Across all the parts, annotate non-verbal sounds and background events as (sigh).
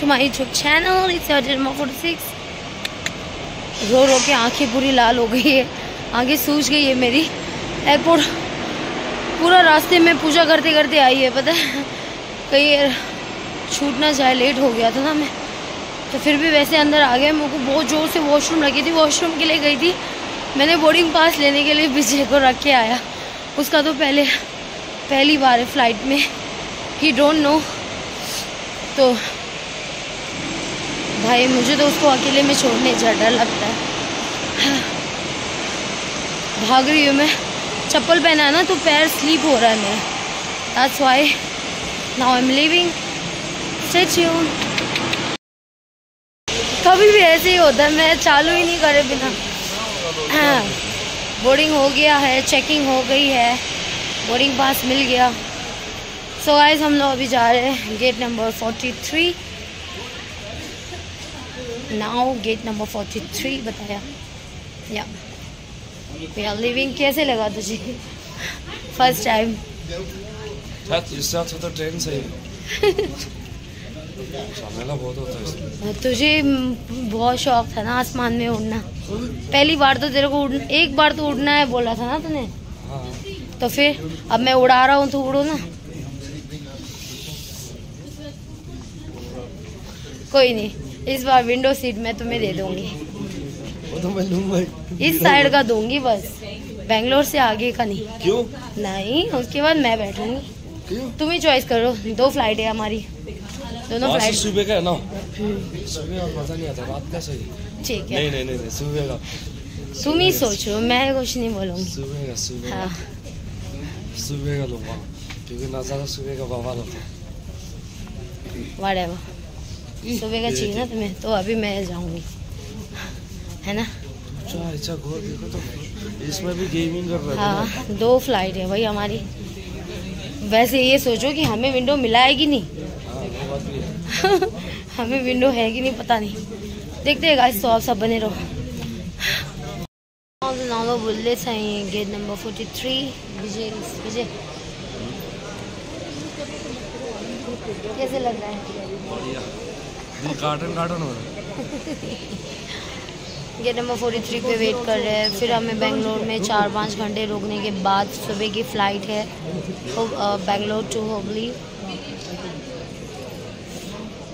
To my YouTube channel it's your forty six रो रो के आँखें पूरी लाल हो गई है। आँखें सूज गई है मेरी। एयरपोर्ट पूरा रास्ते में पूजा करते करते आई है, पता है? कहीं छूट ना जाए लेट हो गया था ना मैं। तो फिर भी वैसे अंदर आ गए मेरे को बहुत ज़ोर से वॉशरूम लगी थी। वॉशरूम के लिए गई थी। मैंने बोर्डिंग पास लेने के लिए विजय को रख के आया। उसका तो पहले, पहली बार है फ़्लाइट में। ही डोंट नो तो भाई, मुझे तो उसको अकेले में छोड़ने जा डर लगता है। भाग रही हूँ मैं। चप्पल पहना है ना तो पैर स्लीप हो रहा है मेरा। That's why now I am living stay कभी भी ऐसे ही होता है, मैं चालू ही नहीं करे बिना। हाँ बोर्डिंग हो गया है चेकिंग हो गई है बोर्डिंग पास मिल गया। सो so गाइस हम लोग अभी जा रहे हैं gate number forty three now gate number forty three बताया। या। आर लिविंग कैसे लगा तुझे? फ़र्स्ट टाइम तो ट्रेन से बहुत होता है तुझे बहुत शौक था ना आसमान में उड़ना। पहली बार तो तेरे को उड़ एक बार तो उड़ना है बोला था ना तूने? हाँ। तो फिर अब मैं उड़ा रहा हूँ तो उड़ो ना। कोई नहीं। इस बार विंडो सीट मैं तुम्हें दे दूँगी। वो तो मैं लूँगा। इस साइड का दूँगी बस। बेंगलोर से आगे का नहीं। क्यों? नहीं उसके बाद मैं बैठूँगी। क्यों? तुम ही चॉइस करो। दो फ़्लाइट है हमारी। दोनों फ़्लाइट सुबह का है ना? सुबह का मज़ा नहीं आता। रात का सही। ठीक है। नहीं नहीं नहीं नहीं सुबह का। तुम ही सोचो। मैं कुछ नहीं बोलूँगी। सुबह का सुबह हाँ। सुबह का लूँगा। क्योंकि नज़ारा सुबह का बवाल होता है। Whatever सुबह का चाहिए ना तुम्हें तो अभी मैं जाऊँगी। है ना? अच्छा अच्छा घोर देखो तो। इसमें भी गेमिंग कर रहे ना हाँ दो फ़्लाइट है भाई हमारी। वैसे ये सोचो कि हमें विंडो मिला है कि नहीं? हाँ (laughs) है हमें विंडो है कि नहीं पता नहीं। देखते हैं गाइस तो आप सब बने रहो। नालो बुल्ले चाहिए gate number forty three Vijay Vijay. कैसे लग रहा है? दिल कार्टन कार्टन हो रहा है। गेट नंबर फोर्टी थ्री पे वेट कर रहे हैं। फिर हमें बेंगलोर में चार पाँच घंटे रुकने के बाद सुबह की फ़्लाइट है। बेंगलोर टू हुबली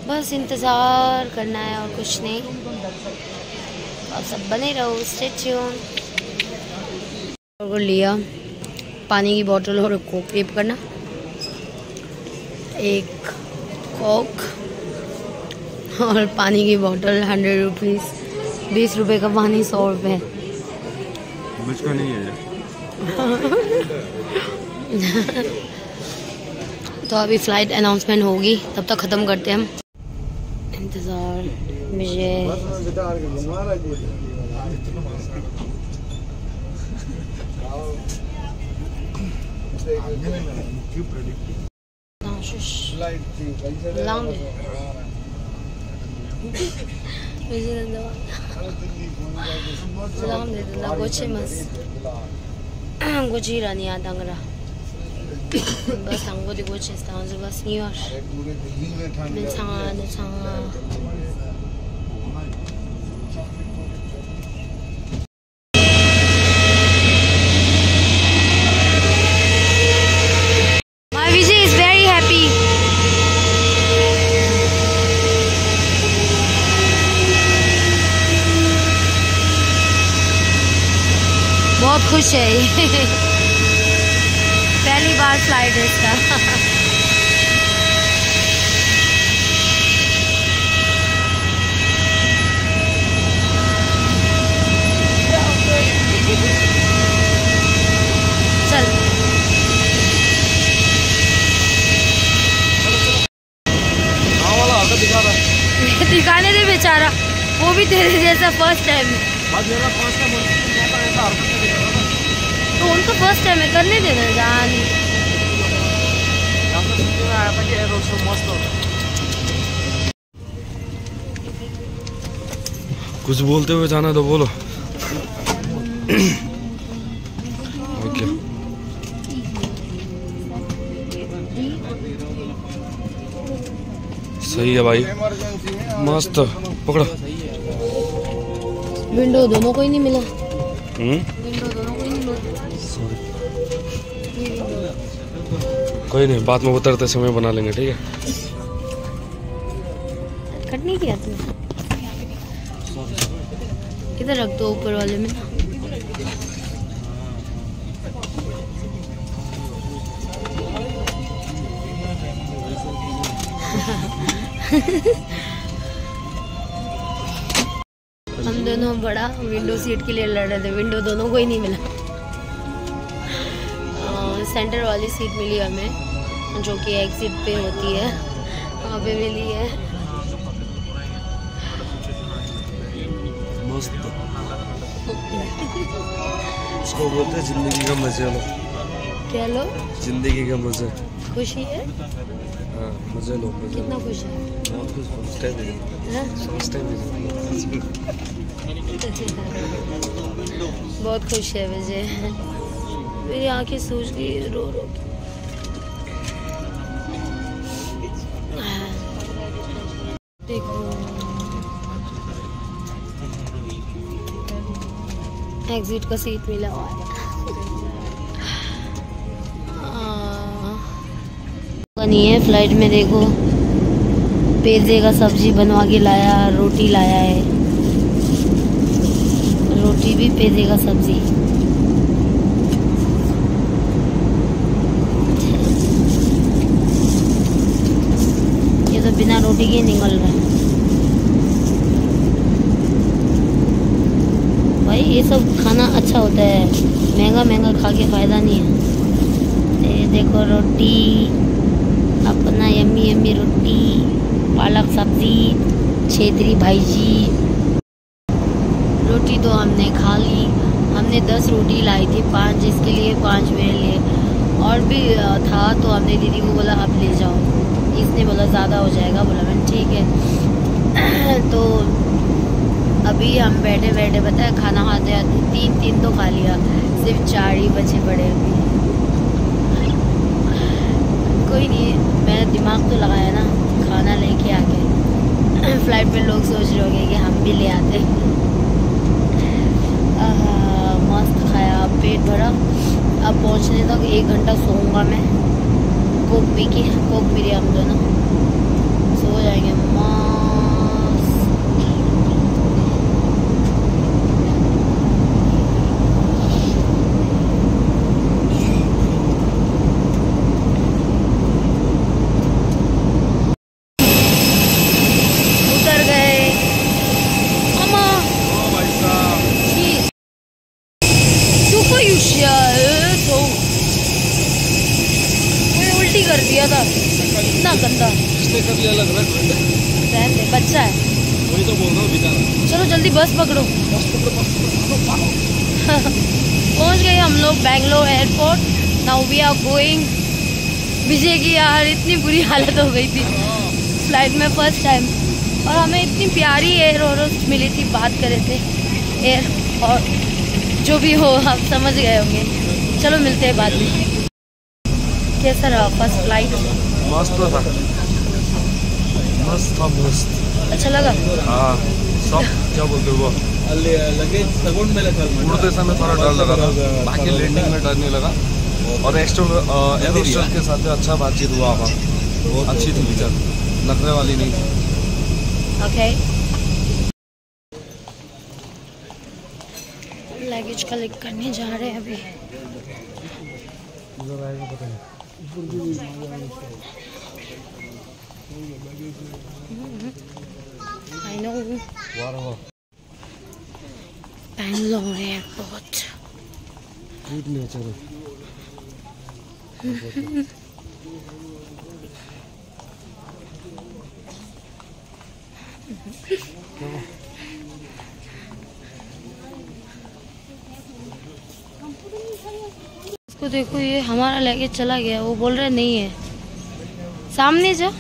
बस इंतज़ार करना है और कुछ नहीं। आप सब बने रहो स्टे ट्यून और लिया। पानी की बोतल और कोक पे करना एक कोक और पानी की बोतल हंड्रेड रुपीज़ बीस रुपए का पानी सौ रुपये मुझको नहीं है (laughs) तो अभी फ़्लाइट अनाउंसमेंट होगी तब तक ख़त्म करते हैं हम। इंतज़ार 요즘은 너무 죄송합니다 나 고치면서 고치라니 안 당그라 뭔가 상고디 고치스 당주가 스니어 맨 상아 내 상아 बार फ़्लाइट है इसका। चल। हाँ दिखाने दे बेचारा वो भी तेरे जैसा फ़र्स्ट टाइम है। तो उनको फ़र्स्ट टाइम है करने देना जान। कुछ बोलते हुए जाना तो बोलो। ओके सही है भाई। मस्त। पकड़ो। विंडो दोनों को ही नहीं मिला। हम्म? विंडो दोनों को ही नहीं मिला। कोई नहीं, बाद में उतरते समय बना लेंगे, ठीक है? इधर रख दो ऊपर वाले में। हम दोनों बड़ा विंडो सीट के लिए लड़ रहे थे विंडो दोनों को ही नहीं मिला। सेंटर वाली सीट मिली हमें जो कि एग्जिट पे होती है वहाँ पे मिली है। मस्त। (laughs) इसको बोलते हैं ज़िंदगी का मज़े लो क्या लो? ज़िंदगी का मज़े। खुशी है? हाँ मज़े लो मज़े कितना खुश है? बहुत कुछ सोचते हैं। हाँ? सोचते हैं। (laughs) बहुत खुश है मुझे मेरी आँखें सूज गई रो रो एग्जिट का सीट मिला हुआ है। नहीं है फ़्लाइट में देखो। पेजे का सब्ज़ी बनवा के लाया, रोटी लाया है। रोटी भी पेजे का सब्ज़ी। बिना रोटी के निकल रहा भाई, ये सब खाना अच्छा होता है। महँगा महँगा खा के फ़ायदा नहीं है। ये देखो रोटी, अपना यम्मी यम्मी रोटी, पालक सब्ज़ी, छेत्री भाईजी। रोटी तो हमने खा ली। हमने दस रोटी लाई थी, पाँच जिसके लिए, पाँच मेरे लिए। और भी था तो हमने दीदी को बोला आप ले जाओ। इसने बोला, ज़्यादा हो जाएगा। बोला मैंने ठीक है। (clears throat) तो अभी हम बैठे बैठे है, खाना खाते तीन तीन तो खा लिया। सिर्फ़ चार ही बचे पड़े। कोई नहीं मैंने दिमाग तो लगाया ना, खाना लेके आके। (clears throat) फ़्लाइट पे लोग सोच रहे होंगे कि हम भी ले आते। मस्त खाया, पेट भरा। अब पहुँचने तक एक घंटा सोऊँगा मैं। कोक पी की कोक रहे हम दोनों सो जाएँगे। मस्त उतर गए अम्मा Jeez. Super Yushia, तो कोई उल्टी कर दिया था इतना गंदा। इसने कभी अलग रख रहने दे बच्चा है। वही तो बोल रहा हूँ बेचारा। चलो जल्दी बस पकड़ो। (laughs) पहुँच गए हम लोग Bangalore airport. Now we are going Vijay की यार इतनी बुरी हालत हो गई थी। फ़्लाइट में फ़र्स्ट टाइम और हमें इतनी प्यारी एयर और मिली थी बात करे थे। एयर और जो भी हो आप समझ गए होंगे। चलो मिलते हैं बाद में। कैसा रहा फ़र्स्ट फ़्लाइट मस्त था। मस्त था मस्त। अच्छा लगा? हाँ सब क्या बोलते हो वो? उड़ते समय थोड़ा डर लगा था। बाकी लैंडिंग में डर नहीं लगा। और एक्स्ट्रा uh, के साथ अच्छा बातचीत हुआ वहाँ। अच्छी थी विचार। नखरे वाली नहीं। थी okay. लगेज कलेक्ट करने जा रहे हैं अभी। Mm-hmm. I know. Bangalore Airport. Good nature. Come. इसको देखो ये हमारा लगेज चला गया, वो बोल रहे नहीं है। सामने जा।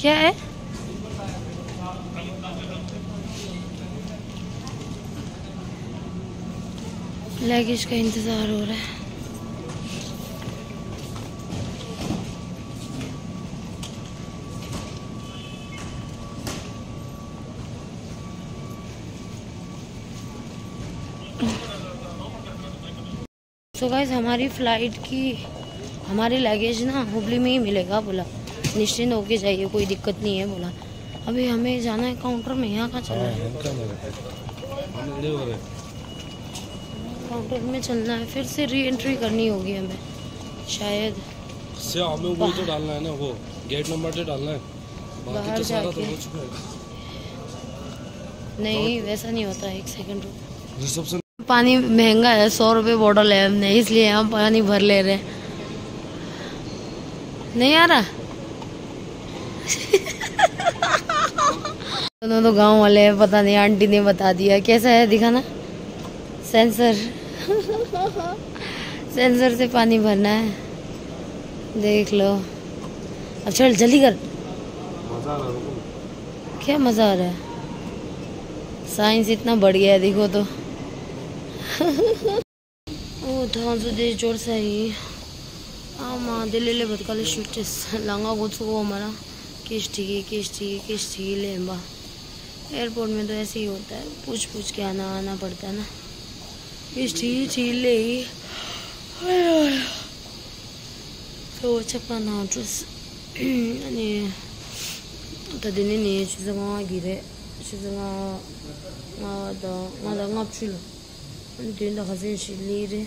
क्या है? लगेज का इंतज़ार हो रहा है। सो गाइस हमारी फ़्लाइट की हमारे लगेज ना हुबली में ही मिलेगा बोला। निश्चिंत होके जाइए कोई दिक्कत नहीं है बोला। अभी हमें जाना है काउंटर में यहाँ कहाँ चलना है काउंटर में चलना है फिर से री एंट्री करनी होगी हमें शायद। से हमें वो तो डालना है ना वो गेट नंबर तो डालना है। बाकी बाहर तो सारा तो जाके। हो चुका है। नहीं वैसा नहीं होता एक सेकंड रुको। रिसेप्शन पानी महँगा है सौ रुपये बॉटल है हमने इसलिए हम पानी भर ले रहे हैं। नहीं आ रहा? (laughs) दोनों तो गाँव वाले हैं पता नहीं आंटी ने बता दिया। कैसा है दिखाना? सेंसर सेंसर (laughs) से पानी भरना है। देख लो। अब चल जल्दी कर। मज़ा आ रहा क्या मज़ा आ रहा है? साइंस इतना बढ़ गया है देखो तो। ओ धांजो दे जोर सही आमा दिलेले बदकले शूटिस लंगा गोचो को हमारा केश ठीक है केश ठीक है केश ठीक है लेंबा एयरपोर्ट में तो ऐसे ही होता है पूछ पूछ के आना आना पड़ता है ना केश ठीक ठीक ले तो चपा ना ड्रेस अनि तदिने ने चुजमा गिरे चुजमा मा द मा द ngap chulo I'm doing the Ghazin Shillir.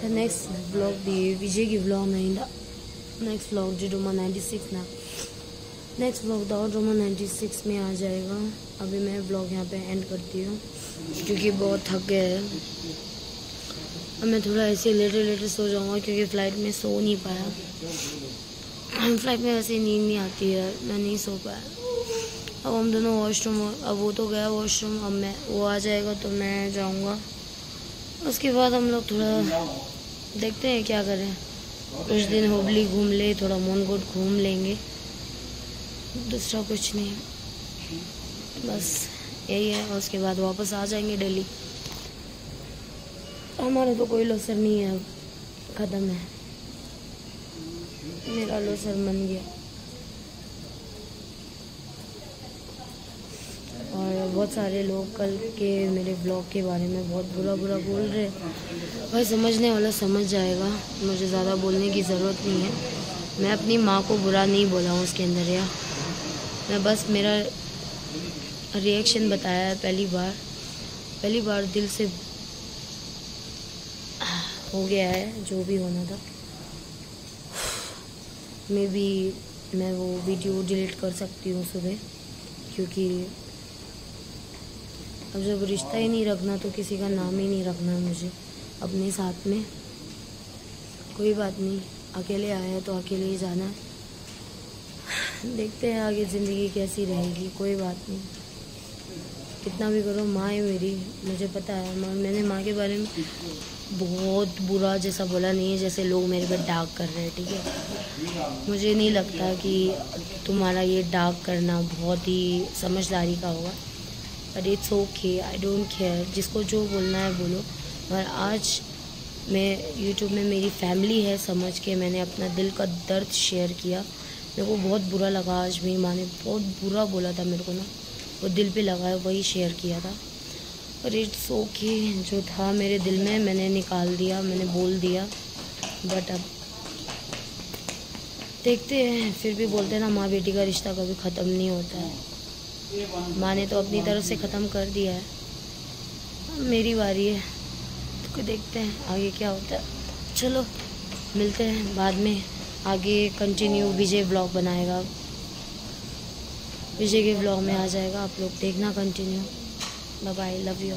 the next vlog the Vijay vlog na in the next vlog जो रोमा 96 ना नेक्स्ट व्लॉग दाओ रोमा 96 me आ जाएगा अभी मैं vlog यहाँ pe end karti हूँ क्योंकि बहुत थक गया है अब मैं थोड़ा ऐसे लेटे लेटे सो जाऊँगा क्योंकि फ़्लाइट में सो नहीं पाया फ़्लाइट में वैसे नींद नहीं आती है मैं नहीं सो पाया अब हम दोनों वॉशरूम अब वो तो गया वॉशरूम अब मैं, वो आ जाएगा तो मैं जाऊँगा। उसके बाद हम लोग थोड़ा देखते हैं क्या करें। कुछ दिन हुबली घूम ले, थोड़ा मोनगोट घूम लेंगे। दूसरा कुछ नहीं। बस यही है, उसके बाद वापस आ जाएँगे दिल्ली हमारा तो कोई लोसर नहीं है, अब ख़त्म है। मेरा लोसर मन गया। और बहुत सारे लोग कल के मेरे ब्लॉग के बारे में बहुत बुरा बुरा बोल रहे हैं। भाई, समझने वाला समझ जाएगा। मुझे ज़्यादा बोलने की ज़रूरत नहीं है। मैं अपनी माँ को बुरा नहीं बोला हूँ उसके अंदर, या। मैं बस मेरा रिएक्शन बताया है पहली बार। पहली बार दिल से हो गया है, जो भी होना था। मे बी मैं वो वीडियो डिलीट कर सकती हूँ सुबह, क्योंकि अब जब रिश्ता ही नहीं रखना तो किसी का नाम ही नहीं रखना मुझे। अपने साथ में। कोई बात नहीं। अकेले आया तो अकेले ही जाना है। देखते हैं आगे ज़िंदगी कैसी रहेगी। कोई बात नहीं। कितना भी करो, माँ है मेरी। मुझे पता है। माँ, मैंने माँ के बारे में बहुत बुरा जैसा बोला नहीं है, जैसे लोग मेरे पर डाक कर रहे हैं, ठीक है? मुझे नहीं लगता कि तुम्हारा ये डाक करना बहुत ही समझदारी का होगा। But it's okay I don't care जिसको जो बोलना है बोलो। पर आज मैं यूट्यूब में मेरी फैमिली है समझ के मैंने अपना दिल का दर्द शेयर किया। मेरे को बहुत बुरा लगा आज मेरी माँ ने। बहुत बुरा बोला था मेरे को ना। वो दिल पे लगा है, वही शेयर किया था। और इट्स ओके जो था मेरे दिल में। मैंने निकाल दिया, मैंने बोल दिया। बट अब देखते हैं। फिर भी बोलते हैं ना माँ बेटी का रिश्ता कभी ख़त्म नहीं होता है। माँ ने तो अपनी तरफ़ से ख़त्म कर दिया है। मेरी बारी है। तो देखते हैं आगे क्या होता है। चलो, मिलते हैं बाद में। आगे कंटिन्यू विजय ब्लॉग बनाएगा। विजय के ब्लॉग में आ जाएगा। आप लोग देखना कंटिन्यू बाय लव यू